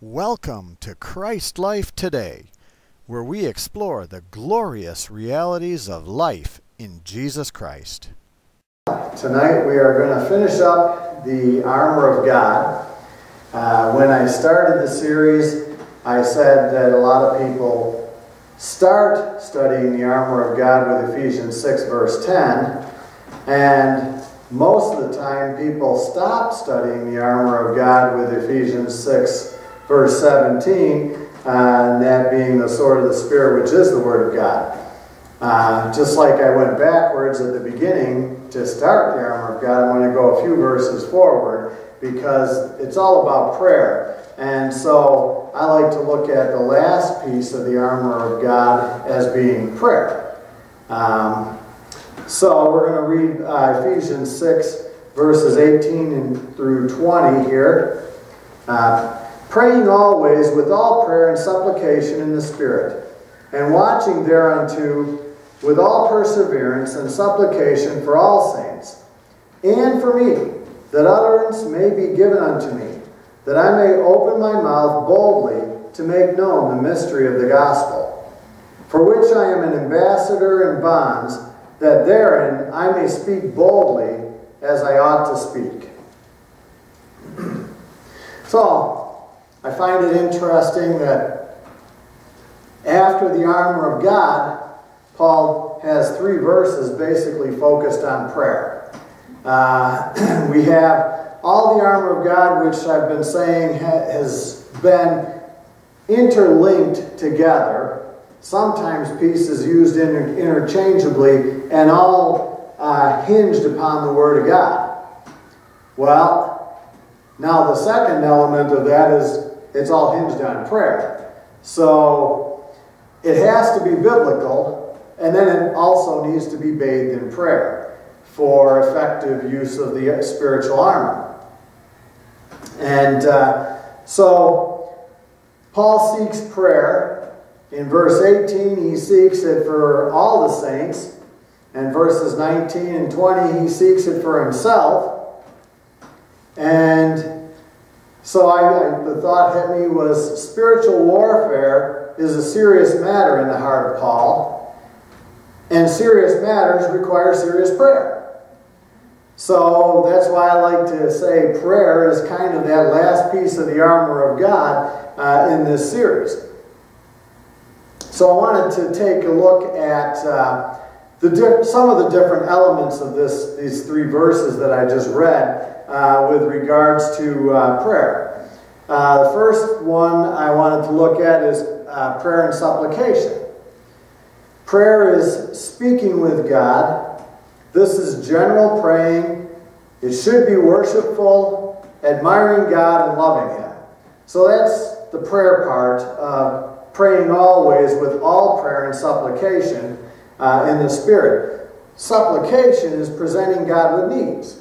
Welcome to Christ Life Today, where we explore the glorious realities of life in Jesus Christ. Tonight we are going to finish up the armor of God. Uh, when I started the series, I said that a lot of people start studying the armor of God with Ephesians 6, verse 10, and most of the time people stop studying the armor of God with Ephesians 6, verse 17, uh, and that being the sword of the Spirit, which is the Word of God. Uh, just like I went backwards at the beginning to start the armor of God, I'm going to go a few verses forward because it's all about prayer. And so I like to look at the last piece of the armor of God as being prayer. Um, so we're going to read uh, Ephesians 6, verses 18 and through 20 here. Uh, praying always with all prayer and supplication in the Spirit, and watching thereunto with all perseverance and supplication for all saints, and for me, that utterance may be given unto me, that I may open my mouth boldly to make known the mystery of the gospel, for which I am an ambassador in bonds, that therein I may speak boldly as I ought to speak. so, I find it interesting that after the armor of God, Paul has three verses basically focused on prayer. Uh, we have all the armor of God, which I've been saying has been interlinked together, sometimes pieces used inter interchangeably, and all uh, hinged upon the Word of God. Well, now the second element of that is it's all hinged on prayer. So it has to be biblical, and then it also needs to be bathed in prayer for effective use of the spiritual armor. And uh, so Paul seeks prayer. In verse 18, he seeks it for all the saints. And verses 19 and 20, he seeks it for himself. And so I, I, the thought hit me was spiritual warfare is a serious matter in the heart of Paul, and serious matters require serious prayer. So that's why I like to say prayer is kind of that last piece of the armor of God uh, in this series. So I wanted to take a look at uh, the some of the different elements of this, these three verses that I just read uh, with regards to uh, prayer. Uh, the first one I wanted to look at is uh, prayer and supplication. Prayer is speaking with God. This is general praying. It should be worshipful, admiring God, and loving Him. So that's the prayer part of praying always with all prayer and supplication uh, in the Spirit. Supplication is presenting God with needs.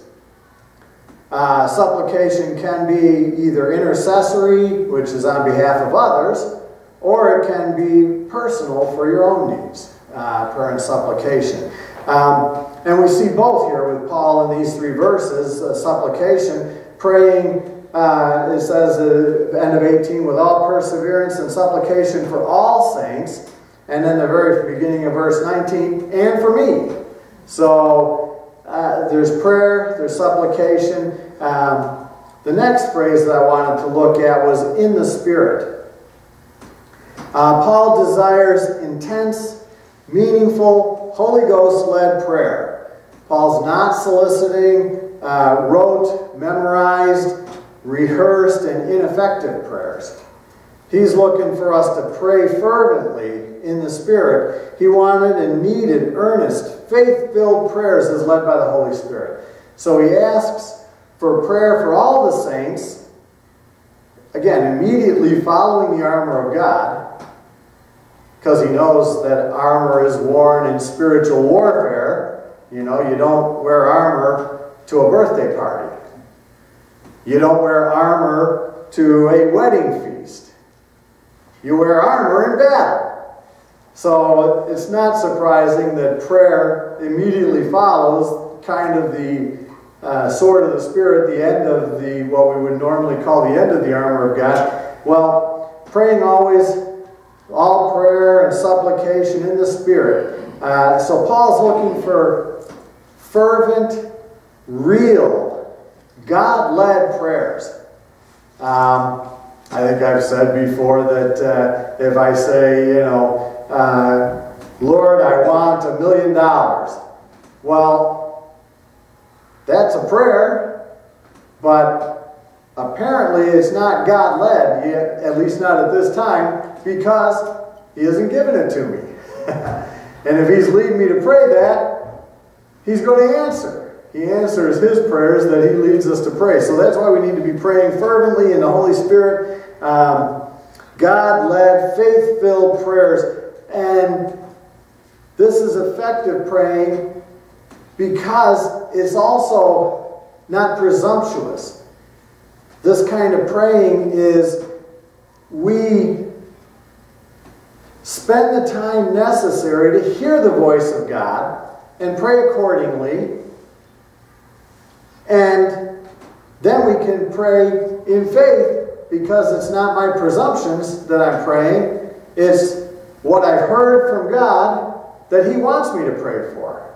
Uh, supplication can be either intercessory, which is on behalf of others, or it can be personal for your own needs, uh, prayer and supplication. Um, and we see both here with Paul in these three verses uh, supplication, praying, uh, it says at the end of 18, with all perseverance and supplication for all saints. And then the very beginning of verse 19, and for me. So uh, there's prayer, there's supplication. Um, the next phrase that I wanted to look at was in the Spirit. Uh, Paul desires intense, meaningful, Holy Ghost led prayer. Paul's not soliciting uh, rote, memorized, rehearsed, and ineffective prayers. He's looking for us to pray fervently in the Spirit. He wanted and needed earnest, faith filled prayers as led by the Holy Spirit. So he asks for prayer for all the saints, again, immediately following the armor of God, because he knows that armor is worn in spiritual warfare. You know, you don't wear armor to a birthday party, you don't wear armor to a wedding feast. You wear armor in battle. So it's not surprising that prayer immediately follows kind of the uh, sword of the Spirit, the end of the, what we would normally call the end of the armor of God, Well, praying always, all prayer and supplication in the Spirit. Uh, so Paul's looking for fervent, real, God led prayers. Um, I think I've said before that uh, if I say, you know, uh, Lord, I want a million dollars. Well, that's a prayer, but apparently it's not God led, yet, at least not at this time, because He hasn't given it to me. and if He's leading me to pray that, He's going to answer. He answers His prayers that He leads us to pray. So that's why we need to be praying fervently in the Holy Spirit. Um, God led, faith filled prayers. And this is effective praying because it's also not presumptuous. This kind of praying is we spend the time necessary to hear the voice of God and pray accordingly. And then we can pray in faith because it's not my presumptions that I'm praying. It's what I've heard from God that He wants me to pray for.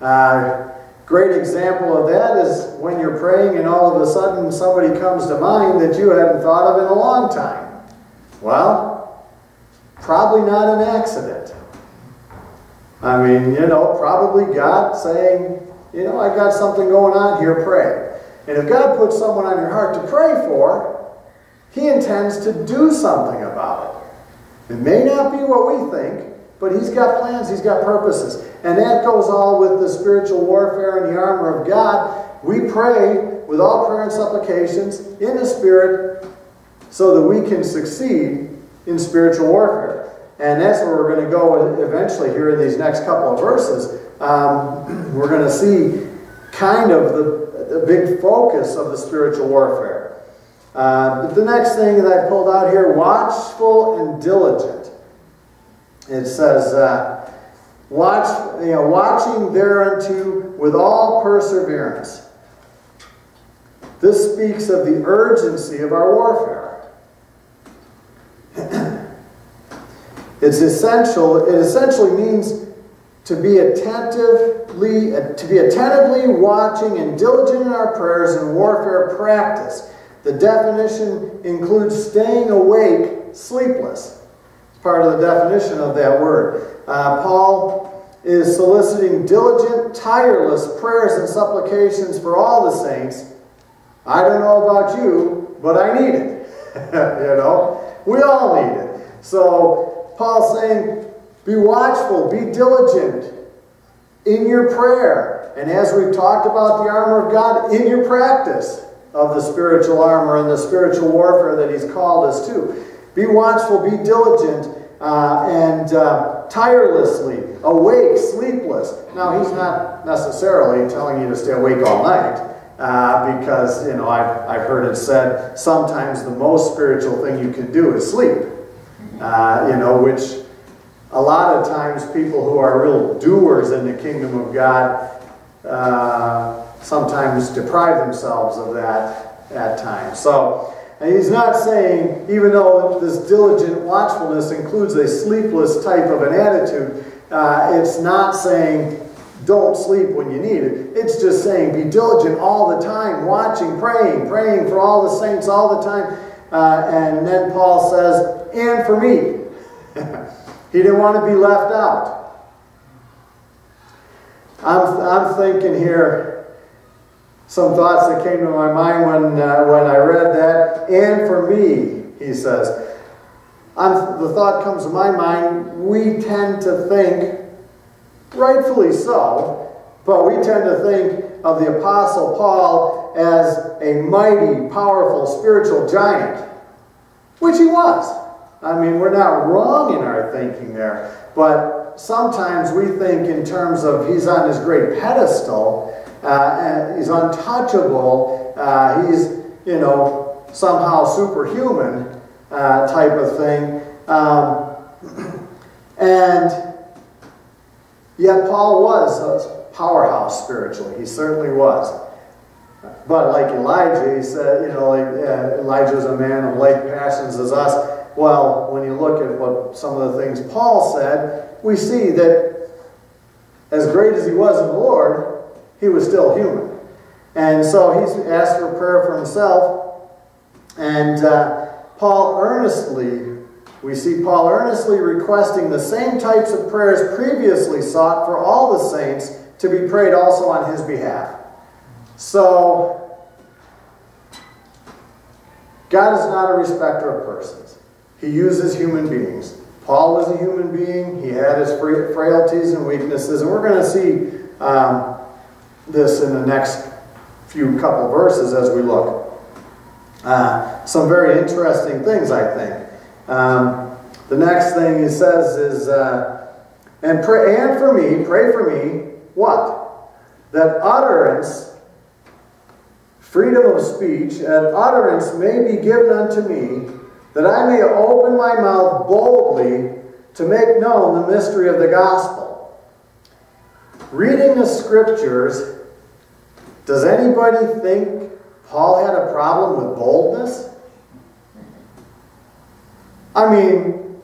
Uh, great example of that is when you're praying and all of a sudden somebody comes to mind that you hadn't thought of in a long time. Well, probably not an accident. I mean, you know, probably God saying, you know, I got something going on here, pray. And if God puts someone on your heart to pray for, He intends to do something about it. It may not be what we think, but He's got plans, He's got purposes. And that goes all with the spiritual warfare and the armor of God. We pray with all prayer and supplications in the Spirit so that we can succeed in spiritual warfare. And that's where we're going to go eventually here in these next couple of verses. Um, we're going to see kind of the, the big focus of the spiritual warfare. Uh, the next thing that I pulled out here watchful and diligent. It says, uh, watch, you know, watching thereunto with all perseverance. This speaks of the urgency of our warfare. It's essential, it essentially means to be attentively, to be attentively watching and diligent in our prayers and warfare practice. The definition includes staying awake, sleepless. It's part of the definition of that word. Uh, Paul is soliciting diligent, tireless prayers and supplications for all the saints. I don't know about you, but I need it. you know, we all need it. So Paul's saying, be watchful, be diligent in your prayer. And as we've talked about the armor of God, in your practice of the spiritual armor and the spiritual warfare that He's called us to. Be watchful, be diligent, uh, and uh, tirelessly, awake, sleepless. Now, He's not necessarily telling you to stay awake all night. Uh, because, you know, I've, I've heard it said sometimes the most spiritual thing you can do is sleep. Uh, you know, which a lot of times people who are real doers in the kingdom of God uh, sometimes deprive themselves of that at times. So, and he's not saying, even though this diligent watchfulness includes a sleepless type of an attitude, uh, it's not saying don't sleep when you need it. It's just saying be diligent all the time, watching, praying, praying for all the saints all the time. Uh, and then Paul says, and for me. He didn't want to be left out. I'm, I'm thinking here some thoughts that came to my mind when, uh, when I read that. And for me, he says, I'm, the thought comes to my mind, we tend to think, rightfully so, but we tend to think of the Apostle Paul as a mighty, powerful spiritual giant, which he was. I mean, we're not wrong in our thinking there, but sometimes we think in terms of he's on his great pedestal, uh, and he's untouchable, uh, he's, you know, somehow superhuman uh, type of thing. Um, and yet Paul was powerhouse spiritually. He certainly was. But like Elijah, he said, you know, like uh, Elijah's a man of like passions as us. Well, when you look at what some of the things Paul said, we see that as great as he was in the Lord, he was still human. And so he's asked for prayer for himself. And uh, Paul earnestly, we see Paul earnestly requesting the same types of prayers previously sought for all the saints to be prayed also on his behalf. So, God is not a respecter of persons. He uses human beings. Paul was a human being. He had his frailties and weaknesses. And we're going to see um, this in the next few couple verses as we look. Uh, some very interesting things, I think. Um, the next thing he says is, uh, and pray and for me, pray for me, what? That utterance, freedom of speech, and utterance may be given unto me, that I may open my mouth boldly to make known the mystery of the gospel. Reading the scriptures does anybody think Paul had a problem with boldness? I mean,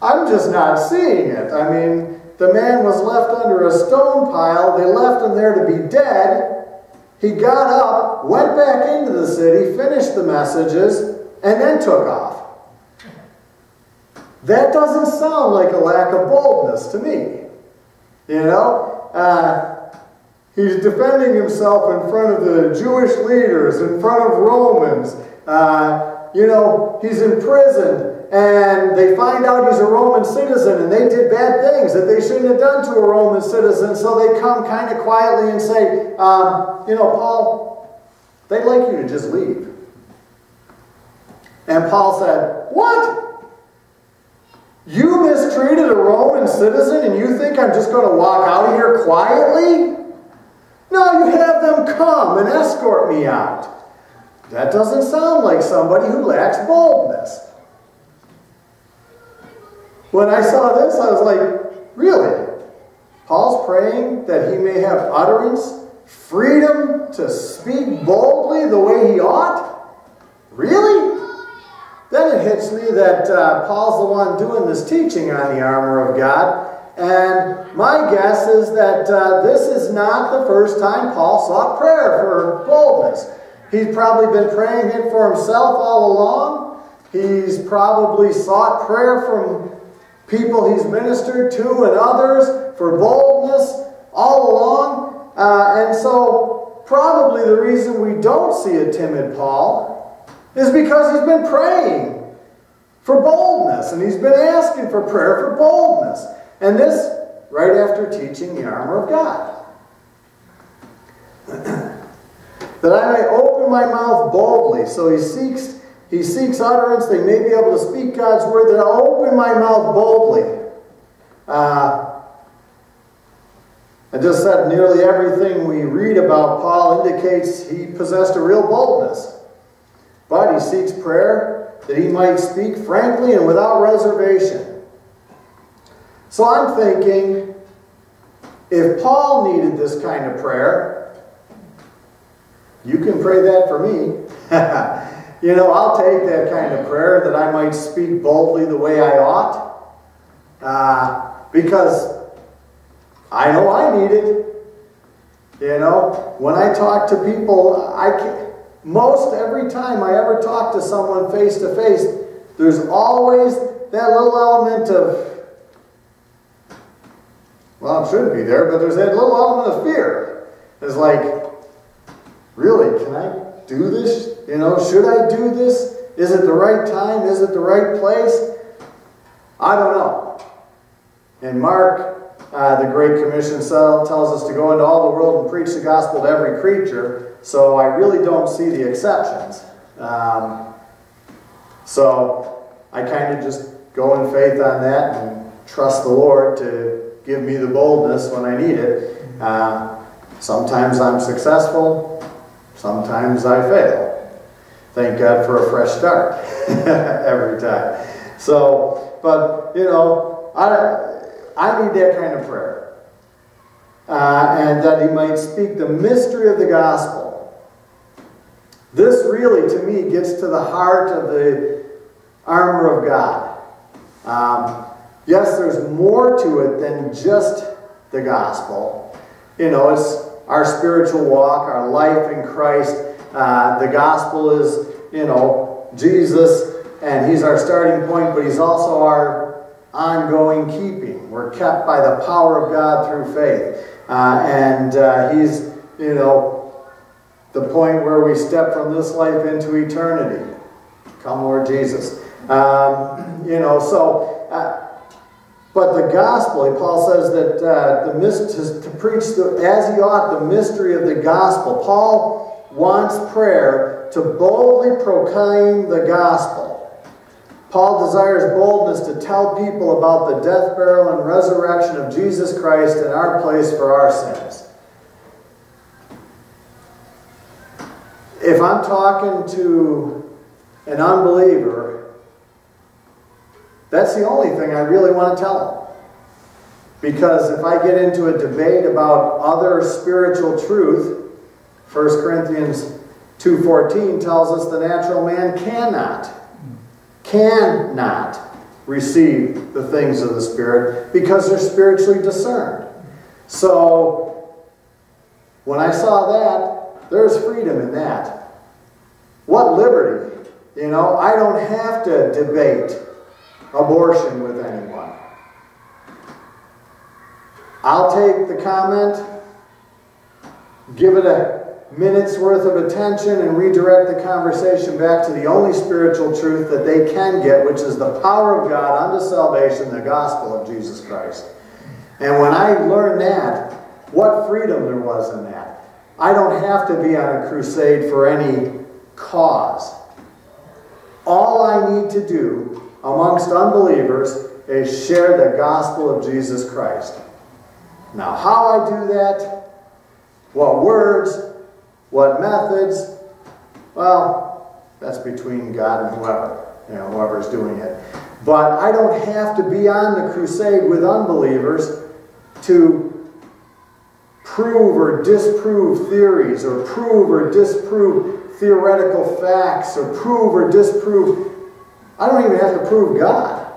I'm just not seeing it. I mean, the man was left under a stone pile. They left him there to be dead. He got up, went back into the city, finished the messages, and then took off. That doesn't sound like a lack of boldness to me. You know? Uh, He's defending himself in front of the Jewish leaders, in front of Romans. Uh, you know, he's in prison and they find out he's a Roman citizen and they did bad things that they shouldn't have done to a Roman citizen. So they come kind of quietly and say, um, you know, Paul, they'd like you to just leave. And Paul said, What? You mistreated a Roman citizen and you think I'm just going to walk out of here quietly? No, you have them come and escort me out. That doesn't sound like somebody who lacks boldness. When I saw this, I was like, really? Paul's praying that he may have utterance, freedom to speak boldly the way he ought? Really? Then it hits me that uh, Paul's the one doing this teaching on the armor of God, and my guess is that uh, this is not the first time Paul sought prayer for boldness. He's probably been praying it for himself all along. He's probably sought prayer from people he's ministered to and others for boldness all along. Uh, and so, probably the reason we don't see a timid Paul is because he's been praying for boldness and he's been asking for prayer for boldness. And this right after teaching the armor of God. that I may open my mouth boldly. So he seeks, he seeks utterance. They may be able to speak God's word. That I'll open my mouth boldly. Uh, I just said nearly everything we read about Paul indicates he possessed a real boldness. But he seeks prayer that he might speak frankly and without reservation. So I'm thinking, if Paul needed this kind of prayer, you can pray that for me. you know, I'll take that kind of prayer that I might speak boldly the way I ought. Uh, because I know I need it. You know, when I talk to people, I can, most every time I ever talk to someone face to face, there's always that little element of well, it shouldn't be there, but there's that little element of fear. It's like, really, can I do this? You know, should I do this? Is it the right time? Is it the right place? I don't know. And Mark, uh, the Great Commission tells us to go into all the world and preach the gospel to every creature, so I really don't see the exceptions. Um, so I kind of just go in faith on that and trust the Lord to give me the boldness when I need it. Uh, sometimes I'm successful, sometimes I fail. Thank God for a fresh start every time. So, but you know, I, I need that kind of prayer. Uh, and that he might speak the mystery of the gospel. This really, to me, gets to the heart of the armor of God. Um, yes, there's more to it than just the gospel. You know, it's our spiritual walk, our life in Christ. Uh, the gospel is, you know, Jesus, and He's our starting point, but He's also our ongoing keeping. We're kept by the power of God through faith. Uh, and uh, He's, you know, the point where we step from this life into eternity. Come, Lord Jesus. Um, you know, so, uh, but the gospel, Paul says that uh, the to, to preach the, as he ought the mystery of the gospel. Paul wants prayer to boldly proclaim the gospel. Paul desires boldness to tell people about the death, burial, and resurrection of Jesus Christ in our place for our sins. If I'm talking to an unbeliever, that's the only thing I really want to tell them. Because if I get into a debate about other spiritual truth, 1 Corinthians 2.14 tells us the natural man cannot, cannot receive the things of the Spirit because they're spiritually discerned. So, when I saw that, there's freedom in that. What liberty? You know, I don't have to debate abortion with anyone. I'll take the comment, give it a minute's worth of attention, and redirect the conversation back to the only spiritual truth that they can get, which is the power of God unto salvation, the gospel of Jesus Christ. And when I learned that, what freedom there was in that. I don't have to be on a crusade for any cause. All I need to do amongst unbelievers is share the gospel of Jesus Christ. Now, how I do that, what words, what methods, well, that's between God and whoever, you know, whoever's doing it. But I don't have to be on the crusade with unbelievers to prove or disprove theories, or prove or disprove theoretical facts, or prove or disprove. I don't even have to prove God.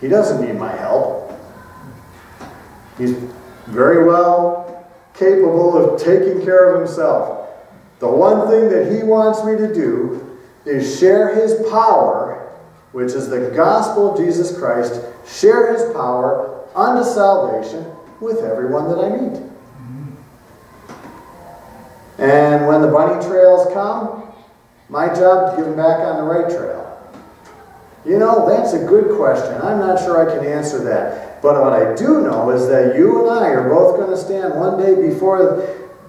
He doesn't need my help. He's very well capable of taking care of himself. The one thing that he wants me to do is share his power, which is the gospel of Jesus Christ, share his power unto salvation with everyone that I meet. And when the bunny trails come, my job is to get them back on the right trail. You know, that's a good question. I'm not sure I can answer that. But what I do know is that you and I are both going to stand one day before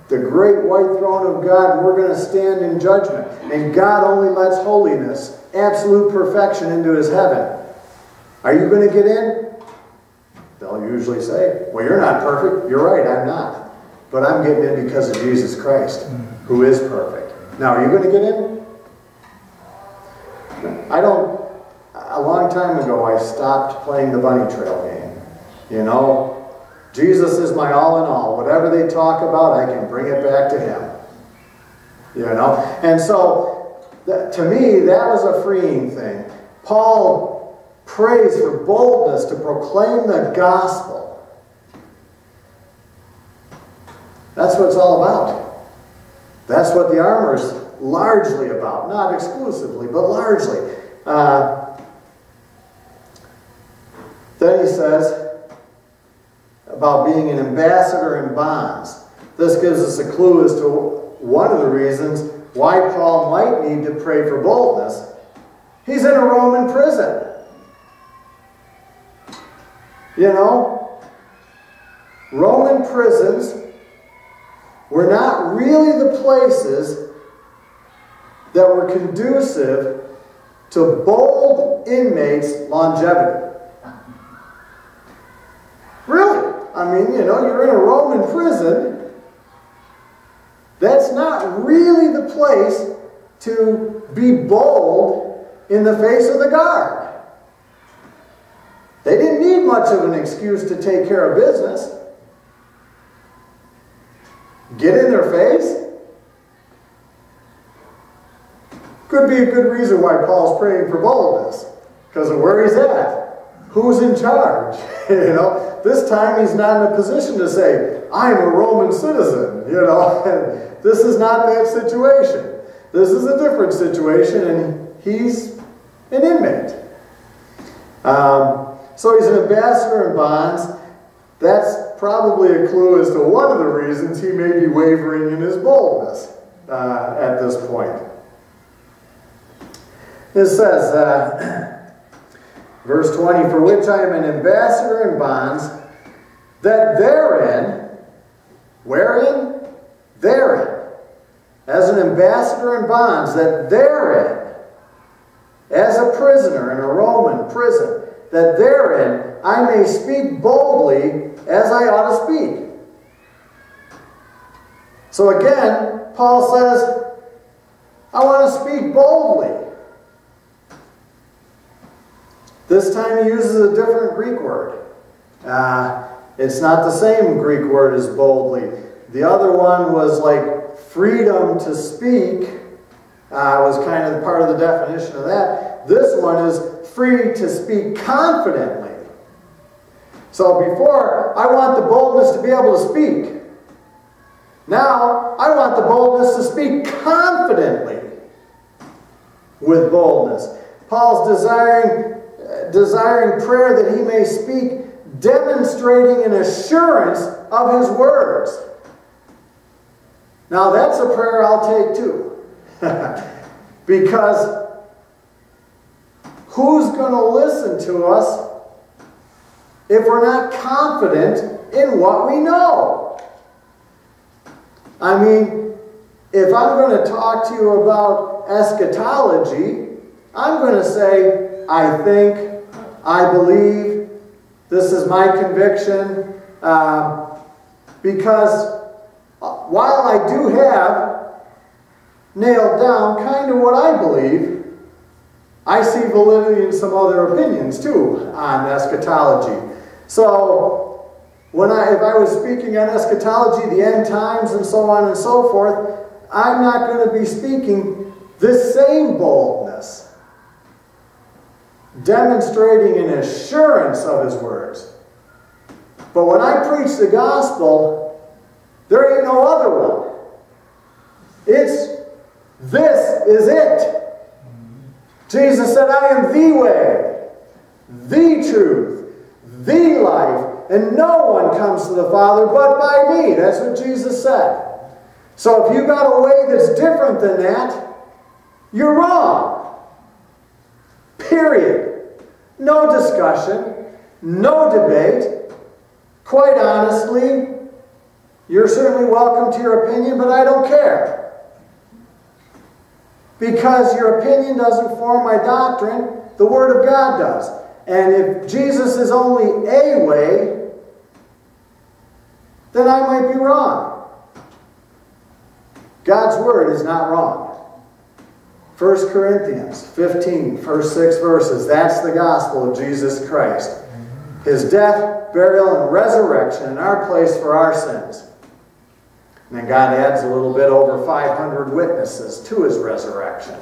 the great white throne of God, and we're going to stand in judgment. And God only lets holiness, absolute perfection, into his heaven. Are you going to get in? They'll usually say, Well, you're not perfect. You're right, I'm not. But I'm getting in because of Jesus Christ, who is perfect. Now, are you going to get in? I don't. A long time ago, I stopped playing the bunny trail game. You know, Jesus is my all in all. Whatever they talk about, I can bring it back to Him. You know? And so, that, to me, that was a freeing thing. Paul prays for boldness to proclaim the gospel That's what it's all about. That's what the armor is largely about. Not exclusively, but largely. Uh, then he says about being an ambassador in bonds. This gives us a clue as to one of the reasons why Paul might need to pray for boldness. He's in a Roman prison. You know, Roman prisons were not really the places that were conducive to bold inmates' longevity. I mean, you know, you're in a Roman prison. That's not really the place to be bold in the face of the guard. They didn't need much of an excuse to take care of business. Get in their face? Could be a good reason why Paul's praying for boldness, because of where he's at. Who's in charge? you know, this time he's not in a position to say, I'm a Roman citizen, you know, and this is not that situation. This is a different situation, and he's an inmate. Um, so he's an ambassador in bonds. That's probably a clue as to one of the reasons he may be wavering in his boldness uh, at this point. It says, uh, verse 20, For which I am an ambassador in bonds, that therein, wherein? Therein, as an ambassador in bonds, that therein, as a prisoner in a Roman prison, that therein I may speak boldly as I ought to speak. So again, Paul says, I want to speak boldly. This time he uses a different Greek word. Uh, it's not the same Greek word as boldly. The other one was like freedom to speak, uh, was kind of part of the definition of that. This one is free to speak confidently. So before, I want the boldness to be able to speak. Now, I want the boldness to speak confidently with boldness. Paul's desiring, desiring prayer that he may speak, demonstrating an assurance of his words. Now, that's a prayer I'll take too. because who's going to listen to us if we're not confident in what we know? I mean, if I'm going to talk to you about eschatology, I'm going to say, I think, I believe, this is my conviction, uh, because while I do have nailed down kind of what I believe, I see validity in some other opinions too on eschatology. So, when I, if I was speaking on eschatology, the end times, and so on and so forth, I'm not going to be speaking this same boldness, demonstrating an assurance of His words. But when I preach the gospel, there ain't no other one. It's this is it. Jesus said, I am the way, the truth, the life, and no one comes to the Father but by me. That's what Jesus said. So if you got a way that's different than that, you're wrong. No discussion, no debate. Quite honestly, you're certainly welcome to your opinion, but I don't care. Because your opinion doesn't form my doctrine, the Word of God does. And if Jesus is only a way, then I might be wrong. God's Word is not wrong. 1 Corinthians 15, first six verses. That's the gospel of Jesus Christ. His death, burial, and resurrection in our place for our sins. And then God adds a little bit over 500 witnesses to his resurrection.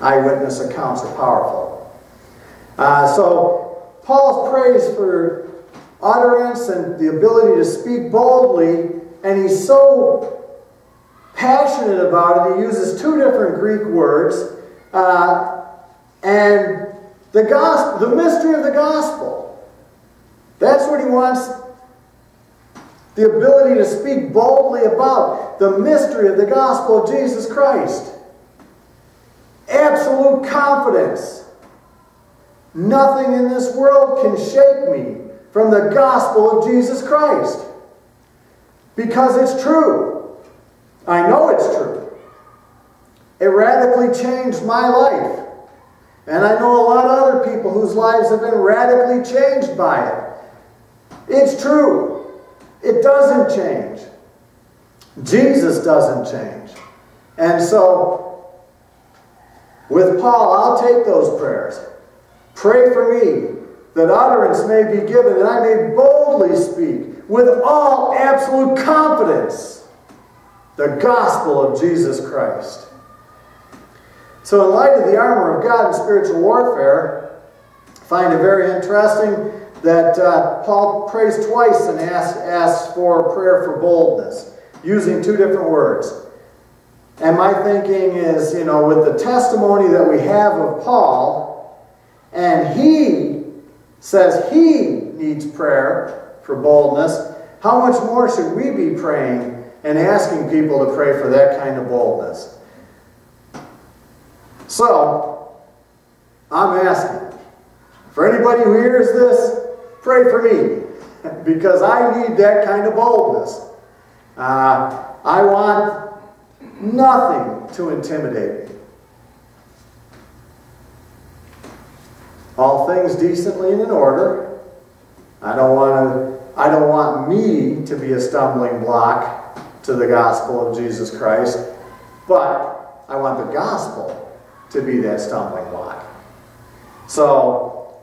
Eyewitness accounts are powerful. Uh, so, Paul's praise for utterance and the ability to speak boldly, and he's so passionate about it, he uses two different Greek words. Uh, and the gospel, the mystery of the gospel. That's what he wants the ability to speak boldly about the mystery of the gospel of Jesus Christ. Absolute confidence. Nothing in this world can shake me from the gospel of Jesus Christ. Because it's true. I know it's true. It radically changed my life. And I know a lot of other people whose lives have been radically changed by it. It's true. It doesn't change. Jesus doesn't change. And so, with Paul, I'll take those prayers. Pray for me that utterance may be given, and I may boldly speak with all absolute confidence the gospel of Jesus Christ. So, in light of the armor of God and spiritual warfare, I find it very interesting that uh, Paul prays twice and asks, asks for prayer for boldness, using two different words. And my thinking is, you know, with the testimony that we have of Paul, and he says he needs prayer for boldness, how much more should we be praying and asking people to pray for that kind of boldness? So, I'm asking for anybody who hears this, pray for me because I need that kind of boldness. Uh, I want nothing to intimidate me. All things decently and in order. I don't want to I don't want me to be a stumbling block to the gospel of Jesus Christ, but I want the gospel to be that stumbling block. So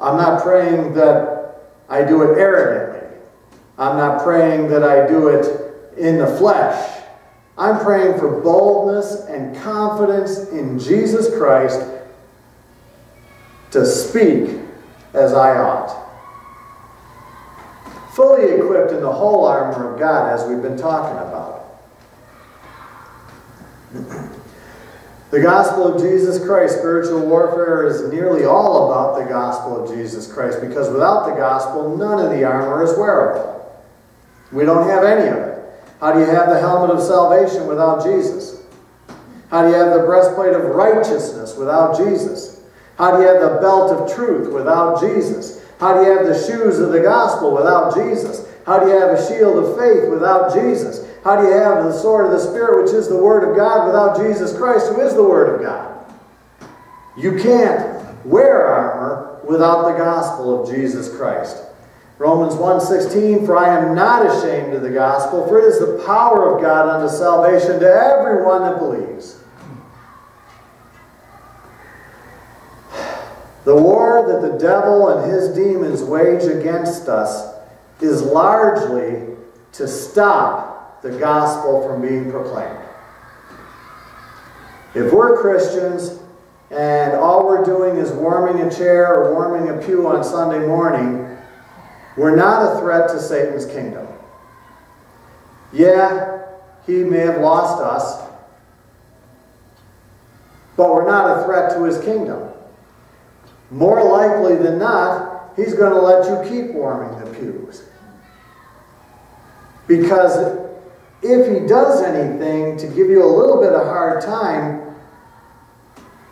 I'm not praying that I do it arrogantly. I'm not praying that I do it in the flesh. I'm praying for boldness and confidence in Jesus Christ to speak as I ought. Fully equipped in the whole armor of God, as we've been talking about. The gospel of Jesus Christ, spiritual warfare, is nearly all about the gospel of Jesus Christ because without the gospel, none of the armor is wearable. We don't have any of it. How do you have the helmet of salvation without Jesus? How do you have the breastplate of righteousness without Jesus? How do you have the belt of truth without Jesus? How do you have the shoes of the gospel without Jesus? How do you have a shield of faith without Jesus? How do you have the sword of the Spirit, which is the Word of God, without Jesus Christ, who is the Word of God? You can't wear armor without the gospel of Jesus Christ. Romans 1.16, For I am not ashamed of the gospel, for it is the power of God unto salvation to everyone that believes. The war that the devil and his demons wage against us is largely to stop the gospel from being proclaimed. If we're Christians and all we're doing is warming a chair or warming a pew on Sunday morning, we're not a threat to Satan's kingdom. Yeah, he may have lost us, but we're not a threat to his kingdom. More likely than not, he's going to let you keep warming the pews. Because if he does anything to give you a little bit of hard time,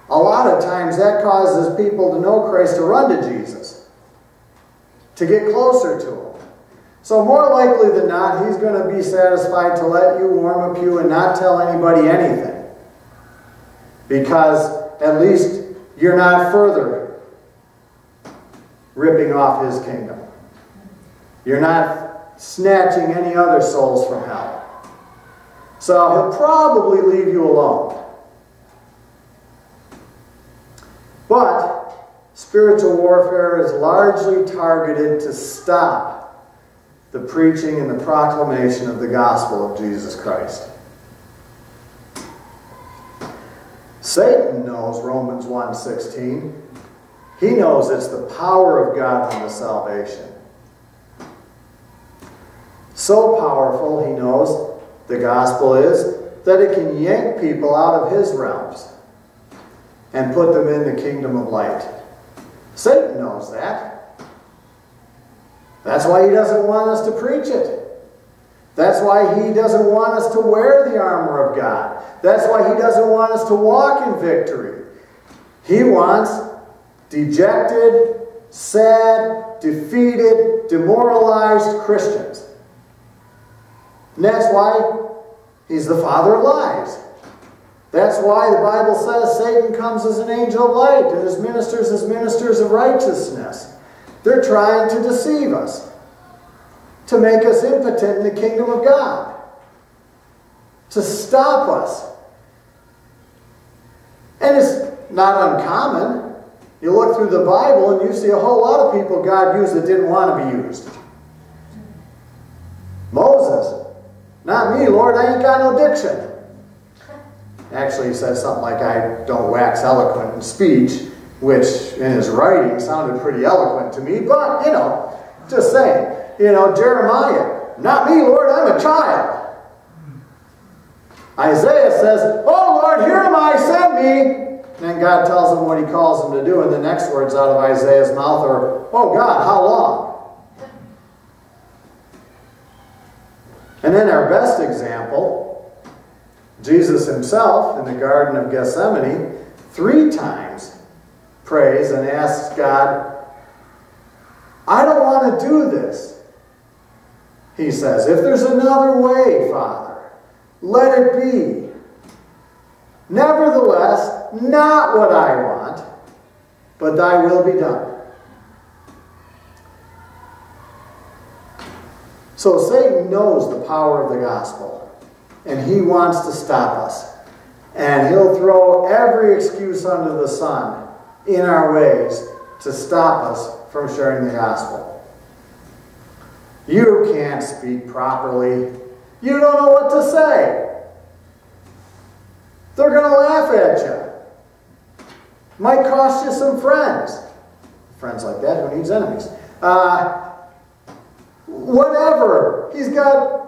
a lot of times that causes people to know Christ to run to Jesus, to get closer to him. So more likely than not, he's going to be satisfied to let you warm a pew and not tell anybody anything. Because at least you're not further ripping off his kingdom. You're not snatching any other souls from hell. So he'll probably leave you alone. But spiritual warfare is largely targeted to stop the preaching and the proclamation of the gospel of Jesus Christ. Satan knows Romans 1:16. He knows it's the power of God unto salvation. So powerful, he knows, the gospel is, that it can yank people out of his realms and put them in the kingdom of light. Satan knows that. That's why he doesn't want us to preach it. That's why he doesn't want us to wear the armor of God. That's why he doesn't want us to walk in victory. He wants dejected, sad, defeated, demoralized Christians. And that's why he's the father of lies. That's why the Bible says Satan comes as an angel of light and his ministers as ministers of righteousness. They're trying to deceive us, to make us impotent in the kingdom of God, to stop us. And it's not uncommon. You look through the Bible and you see a whole lot of people God used that didn't want to be used. Moses, not me, Lord, I ain't got no diction. Actually, he says something like, I don't wax eloquent in speech, which in his writing sounded pretty eloquent to me, but, you know, just saying. You know, Jeremiah, not me, Lord, I'm a child. Isaiah says, Oh Lord, here am I, send me. And then God tells him what he calls him to do, and the next words out of Isaiah's mouth are, Oh God, how long? And then our best example, Jesus himself in the Garden of Gethsemane, three times prays and asks God, I don't want to do this. He says, If there's another way, Father, let it be. Nevertheless, not what I want, but thy will be done. So Satan knows the power of the gospel, and he wants to stop us. And he'll throw every excuse under the sun in our ways to stop us from sharing the gospel. You can't speak properly. You don't know what to say. They're going to laugh at you. Might cost you some friends. Friends like that, who needs enemies? Uh, whatever. He's got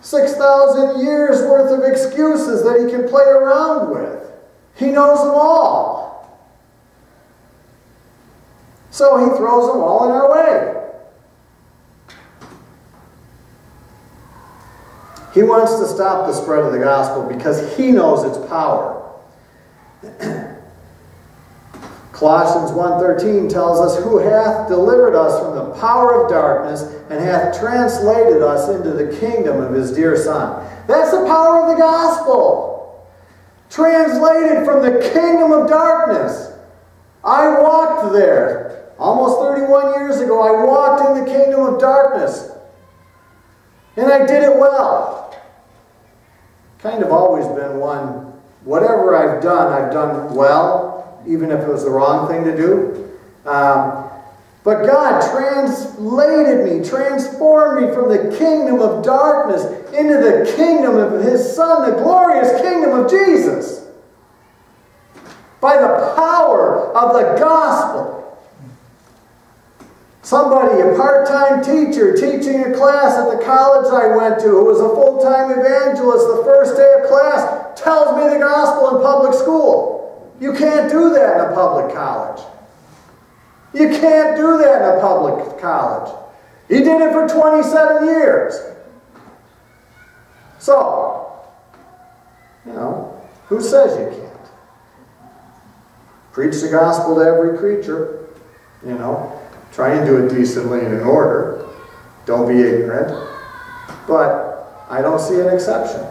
6,000 years worth of excuses that he can play around with. He knows them all. So he throws them all in our way. He wants to stop the spread of the gospel because he knows its power. Colossians 1.13 tells us, Who hath delivered us from the power of darkness and hath translated us into the kingdom of his dear Son. That's the power of the gospel. Translated from the kingdom of darkness. I walked there almost 31 years ago. I walked in the kingdom of darkness. And I did it well. Kind of always been one, whatever I've done, I've done well even if it was the wrong thing to do. Um, but God translated me, transformed me from the kingdom of darkness into the kingdom of His Son, the glorious kingdom of Jesus. By the power of the gospel. Somebody, a part time teacher, teaching a class at the college I went to, who was a full time evangelist the first day of class, tells me the gospel in public school. You can't do that in a public college. You can't do that in a public college. He did it for 27 years. So, you know, who says you can't? Preach the gospel to every creature, you know. Try and do it decently and in order. Don't be ignorant. But I don't see an exception.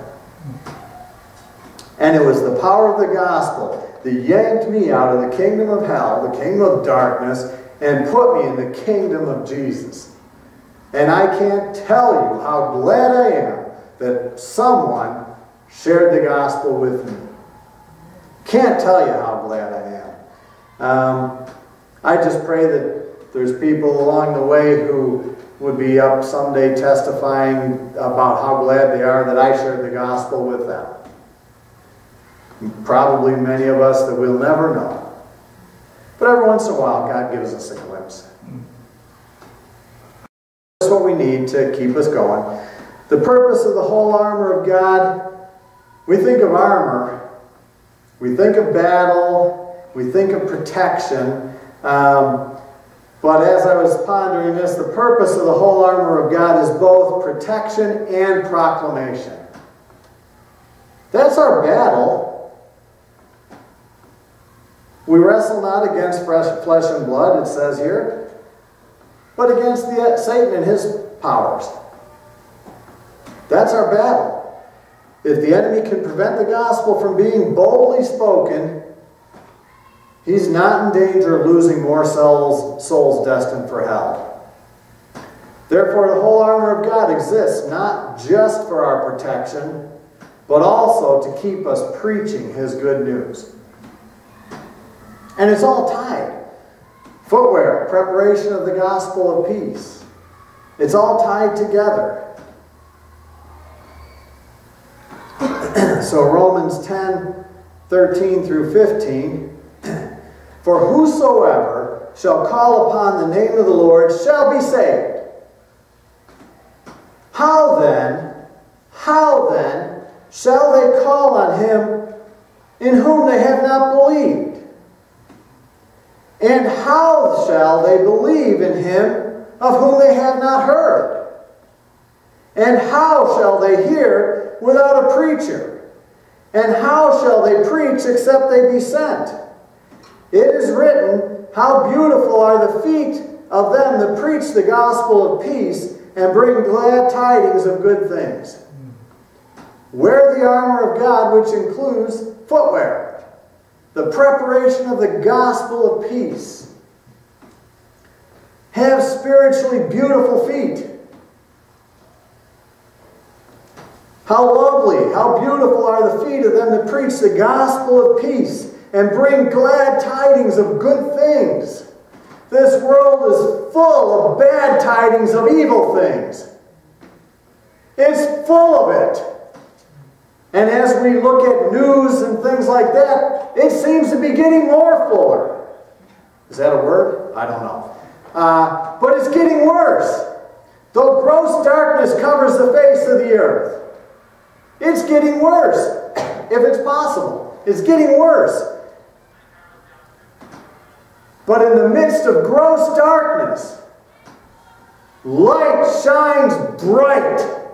And it was the power of the gospel that yanked me out of the kingdom of hell, the kingdom of darkness, and put me in the kingdom of Jesus. And I can't tell you how glad I am that someone shared the gospel with me. Can't tell you how glad I am. Um, I just pray that there's people along the way who would be up someday testifying about how glad they are that I shared the gospel with them. Probably many of us that we'll never know. But every once in a while, God gives us a glimpse. That's what we need to keep us going. The purpose of the whole armor of God, we think of armor, we think of battle, we think of protection. Um, but as I was pondering this, the purpose of the whole armor of God is both protection and proclamation. That's our battle. We wrestle not against flesh and blood, it says here, but against the, Satan and his powers. That's our battle. If the enemy can prevent the gospel from being boldly spoken, he's not in danger of losing more souls, souls destined for hell. Therefore, the whole armor of God exists not just for our protection, but also to keep us preaching his good news. And it's all tied. Footwear, preparation of the gospel of peace. It's all tied together. so Romans 10 13 through 15. For whosoever shall call upon the name of the Lord shall be saved. How then, how then shall they call on him in whom they have not believed? And how shall they believe in him of whom they have not heard? And how shall they hear without a preacher? And how shall they preach except they be sent? It is written, How beautiful are the feet of them that preach the gospel of peace and bring glad tidings of good things. Wear the armor of God, which includes footwear, the preparation of the gospel of peace. Have spiritually beautiful feet. How lovely, how beautiful are the feet of them that preach the gospel of peace and bring glad tidings of good things. This world is full of bad tidings of evil things. It's full of it. And as we look at news and things like that, it seems to be getting more fuller. Is that a word? I don't know. Uh, but it's getting worse. Though gross darkness covers the face of the earth, it's getting worse, if it's possible. It's getting worse. But in the midst of gross darkness, light shines bright.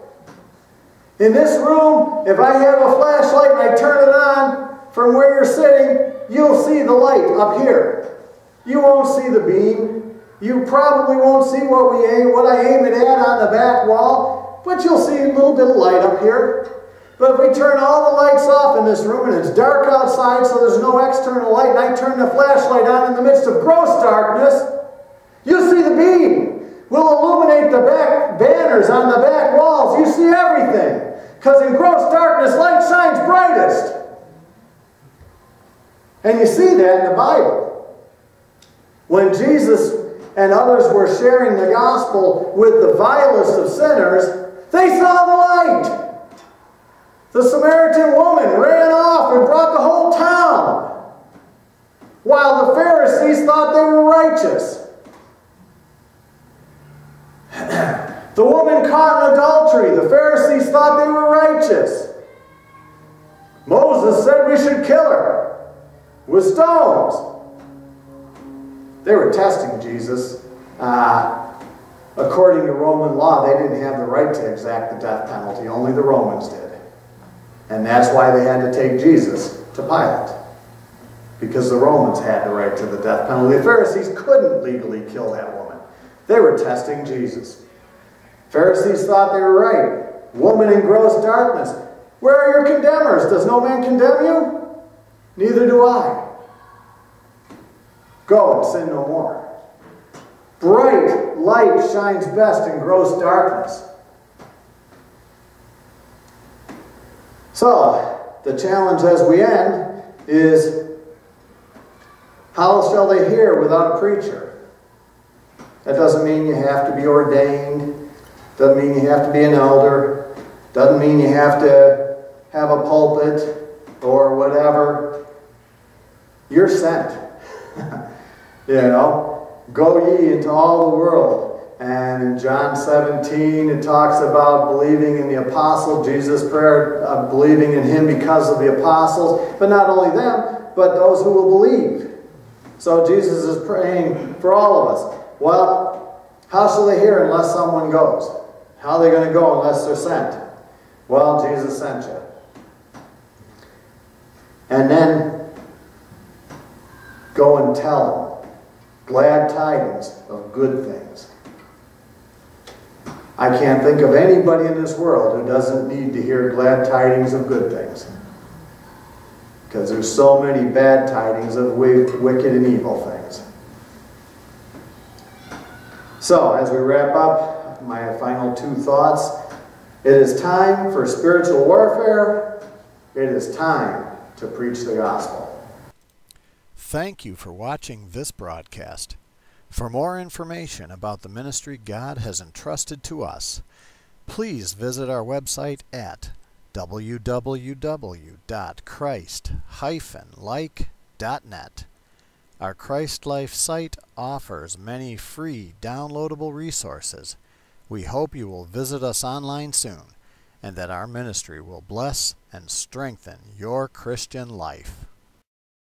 In this room, if I have a flashlight and I turn it on from where you're sitting, you'll see the light up here. You won't see the beam. You probably won't see what we aim, what I aim it at on the back wall, but you'll see a little bit of light up here. But if we turn all the lights off in this room and it's dark outside so there's no external light and I turn the flashlight on in the midst of gross darkness, you'll see the beam. We'll illuminate the back banners on the back walls. You see everything. Because in gross darkness, light shines brightest. And you see that in the Bible. When Jesus and others were sharing the gospel with the vilest of sinners, they saw the light. The Samaritan woman ran off and brought the whole town, while the Pharisees thought they were righteous. the woman caught in adultery, the Pharisees thought they were righteous. Moses said we should kill her with stones. They were testing Jesus. Uh, according to Roman law, they didn't have the right to exact the death penalty, only the Romans did. And that's why they had to take Jesus to Pilate. Because the Romans had the right to the death penalty. The Pharisees couldn't legally kill that woman. They were testing Jesus. Pharisees thought they were right. Woman in gross darkness. Where are your condemners? Does no man condemn you? Neither do I. Go and sin no more. Bright light shines best in gross darkness. So, the challenge as we end is how shall they hear without a preacher? That doesn't mean you have to be ordained, doesn't mean you have to be an elder, doesn't mean you have to have a pulpit or whatever. You're sent. you know, go ye into all the world and in John 17, it talks about believing in the apostle, Jesus' prayer, uh, believing in him because of the apostles, but not only them, but those who will believe. So Jesus is praying for all of us. Well, how shall they hear unless someone goes? How are they going to go unless they're sent? Well, Jesus sent you. And then go and tell them glad tidings of good things. I can't think of anybody in this world who doesn't need to hear glad tidings of good things. Because there's so many bad tidings of wicked and evil things. So, as we wrap up, my final two thoughts. It is time for spiritual warfare. It is time to preach the gospel. Thank you for watching this broadcast. For more information about the ministry God has entrusted to us, please visit our website at www.christ-like.net. Our Christ Life site offers many free downloadable resources. We hope you will visit us online soon and that our ministry will bless and strengthen your Christian life.